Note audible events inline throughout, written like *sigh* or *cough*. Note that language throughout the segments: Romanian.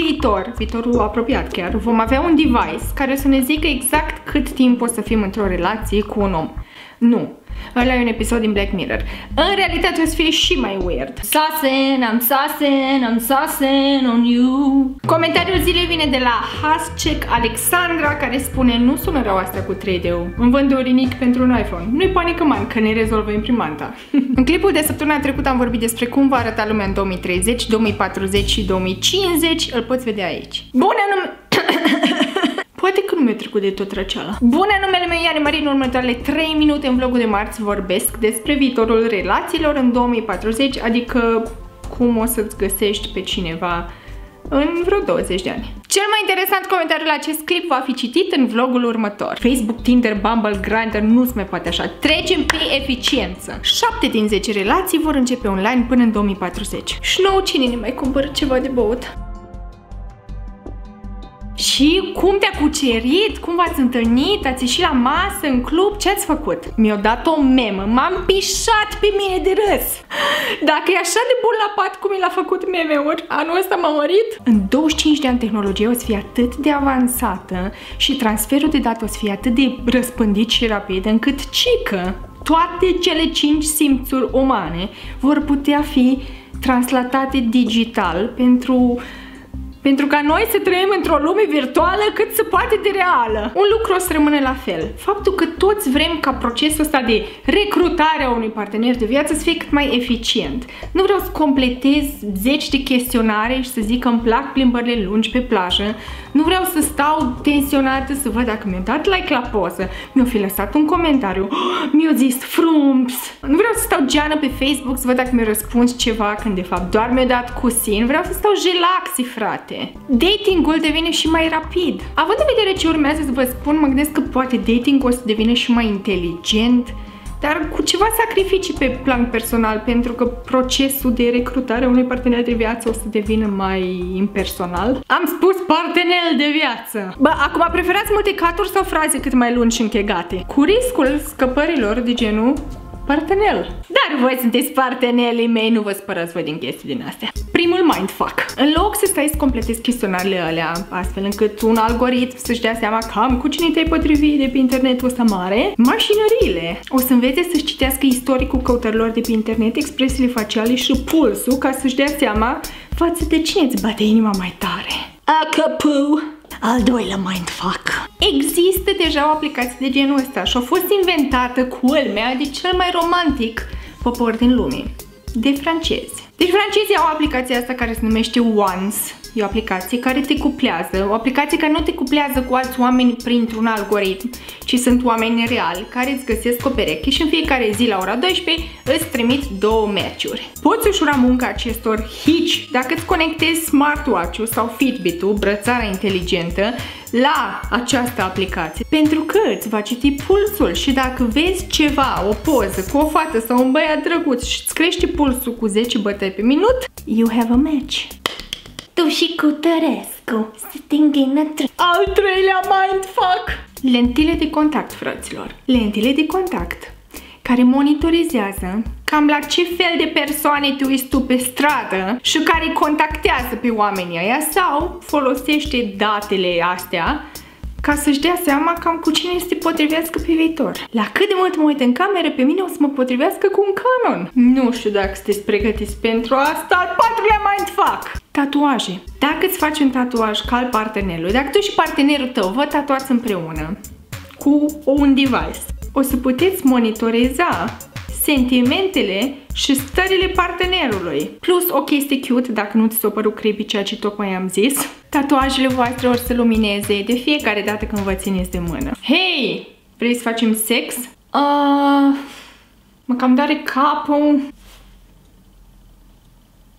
viitor, viitorul apropiat chiar, vom avea un device care să ne zică exact cât timp o să fim într-o relație cu un om. Nu. Ăla e un episod din Black Mirror. În realitate o să fie și mai weird. Sasen, am sasen, am sasen on you. Comentariul zilei vine de la Hascheck Alexandra care spune Nu sună rău asta cu 3D-ul. Îmi vând orinic pentru un iPhone. Nu-i panică man, că ne rezolvă imprimanta. *laughs* în clipul de săptămâna trecută am vorbit despre cum va arăta lumea în 2030, 2040 și 2050. Îl poți vedea aici. Bună nume... *coughs* Poate că nu mi-a trecut de tot răceala. Bună, numele meu Iane Marie, în următoarele 3 minute în vlogul de marți vorbesc despre viitorul relațiilor în 2040, adică cum o să-ți găsești pe cineva în vreo 20 de ani. Cel mai interesant comentariu la acest clip va fi citit în vlogul următor. Facebook, Tinder, Bumble, Grindr, nu se mai poate așa. Trecem pe eficiență. 7 din 10 relații vor începe online până în 2040. Și nou cine ne mai cumpără ceva de băut? Și cum te-a cucerit? Cum v-ați întâlnit? Ați ieșit la masă, în club? Ce ați făcut? Mi-a dat o memă, m-am pișat pe mine de râs. Dacă e așa de bun la pat cum mi l-a făcut meme-uri, anul ăsta m-a mărit? În 25 de ani tehnologia o să fie atât de avansată și transferul de date o să fie atât de răspândit și rapid încât cică toate cele 5 simțuri umane vor putea fi translatate digital pentru pentru ca noi să trăim într-o lume virtuală cât se poate de reală. Un lucru o să rămâne la fel. Faptul că toți vrem ca procesul ăsta de recrutare a unui partener de viață să fie cât mai eficient. Nu vreau să completez zeci de chestionare și să zic că îmi plac plimbările lungi pe plajă. Nu vreau să stau tensionată să văd dacă mi-a dat like la poză, mi-a fi lăsat un comentariu, *gasps* oh, mi-a zis frumps. Nu vreau să stau geană pe Facebook să văd dacă mi-a răspuns ceva când de fapt doar mi-a dat cu sin. Vreau să stau gelaxi, frate departe. Datingul devine și mai rapid. Având în vedere ce urmează să vă spun, mă gândesc că poate datingul o să devină și mai inteligent, dar cu ceva sacrificii pe plan personal, pentru că procesul de recrutare a unui partener de viață o să devină mai impersonal. Am spus partener de viață! Bă, acum preferați multe caturi sau fraze cât mai lungi și închegate? Cu riscul scăpărilor de genul partenel. Dar voi sunteți partenelii mei, nu vă spărați voi din chestii din astea. Primul mindfuck. În loc să stai să completezi chestionarele alea, astfel încât un algoritm să-și dea seama cam cu cine te-ai potrivit de pe internetul ăsta mare, mașinăriile o să învețe să-și citească istoricul căutărilor de pe internet, expresiile faciale și pulsul ca să-și dea seama față de cine îți bate inima mai tare. Acapu! Al doilea mindfuck. Există deja o aplicație de genul ăsta și a fost inventată culmea de cel mai romantic popor din lume, de francezi. Deci francezii au aplicația asta care se numește Once, E o aplicație care te cuplează, o aplicație care nu te cuplează cu alți oameni printr-un algoritm, ci sunt oameni reali care îți găsesc o pereche și în fiecare zi la ora 12 îți trimit două match-uri. Poți ușura munca acestor hici dacă îți conectezi smartwatch-ul sau Fitbit-ul, brățara inteligentă, la această aplicație pentru că îți va citi pulsul și dacă vezi ceva, o poză cu o fată sau un băiat drăguț și îți crește pulsul cu 10 bătăi pe minut, you have a match. Tu și cu Tărescu Sitting in a Al treilea mindfuck Lentile de contact, fraților Lentile de contact care monitorizează cam la ce fel de persoane te uiți tu pe stradă și care contactează pe oamenii ăia sau folosește datele astea ca să-și dea seama cam cu cine se potrivească pe viitor. La cât de mult mă uit în cameră, pe mine o să mă potrivească cu un canon. Nu știu dacă sunteți pregătiți pentru asta. Al patrulea mindfuck! Tatuaje. Dacă îți faci un tatuaj ca al partenerului, dacă tu și partenerul tău vă tatuați împreună cu un device, o să puteți monitoriza sentimentele și stările partenerului. Plus o chestie cute, dacă nu ți s-o părut creepy ceea ce tocmai am zis, tatuajele voastre or să lumineze de fiecare dată când vă țineți de mână. Hei! Vrei să facem sex? Uh, mă cam doare capul.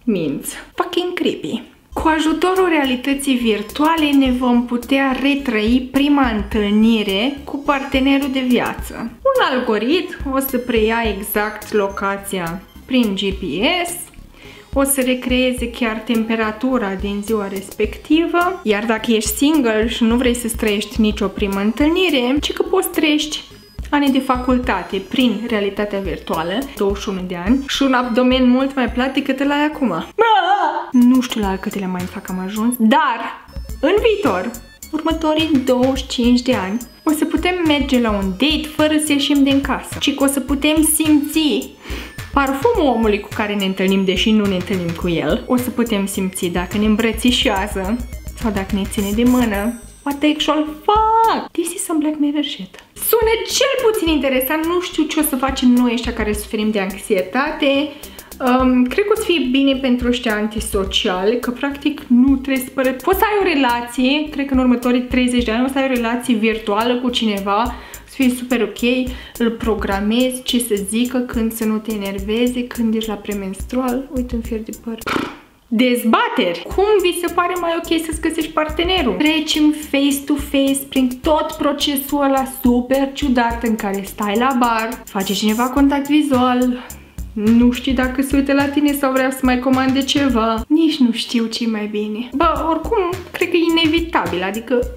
Minți. Fucking creepy. Cu ajutorul realității virtuale ne vom putea retrăi prima întâlnire cu partenerul de viață. Un algoritm o să preia exact locația prin GPS, o să recreeze chiar temperatura din ziua respectivă, iar dacă ești single și nu vrei să trăiești nicio primă întâlnire, ci că poți trăiești ani de facultate prin realitatea virtuală, 21 de ani, și un abdomen mult mai plat decât ăla acum. Aaaa! Nu știu la câtele mai fac am ajuns, dar în viitor, următorii 25 de ani, o să putem merge la un date fără să ieșim din casă, ci că o să putem simți parfumul omului cu care ne întâlnim, deși nu ne întâlnim cu el. O să putem simți dacă ne îmbrățișează sau dacă ne ține de mână. What the actual fuck? This is some Black Mirror shit. Sună cel puțin interesant, nu știu ce o să facem noi ăștia care suferim de anxietate. Um, cred că o să fie bine pentru ăștia antisociale, că practic nu trebuie să pără... Poți să ai o relație, cred că în următorii 30 de ani o să ai o relație virtuală cu cineva, să fie super ok, îl programezi ce să zică, când să nu te enerveze, când ești la premenstrual. Uite un fier de păr. Dezbateri! Cum vi se pare mai ok să-ți găsești partenerul? Trecem face-to-face prin tot procesul ăla super ciudat în care stai la bar, face cineva contact vizual, nu știi dacă se uită la tine sau vrea să mai comande ceva. Nici nu știu ce mai bine. Bă, oricum, cred că e inevitabil, adică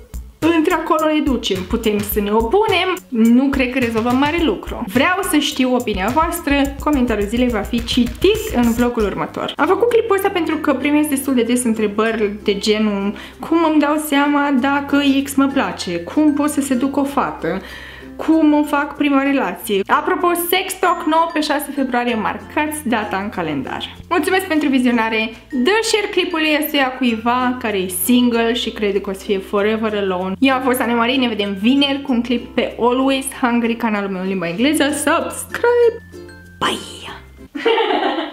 între acolo ne ducem. Putem să ne opunem, nu cred că rezolvăm mare lucru. Vreau să știu opinia voastră, comentariul zilei va fi citit în vlogul următor. Am făcut clipul ăsta pentru că primesc destul de des întrebări de genul cum îmi dau seama dacă X mă place, cum pot să seduc o fată, cum îmi fac prima relație. Apropo, Sex Talk 9 pe 6 februarie, marcați data în calendar. Mulțumesc pentru vizionare, dă share clipului ăstuia cuiva care e single și crede că o să fie forever alone. Eu am fost Ane Marie, ne vedem vineri cu un clip pe Always Hungry, canalul meu în limba engleză. Subscribe! Bye!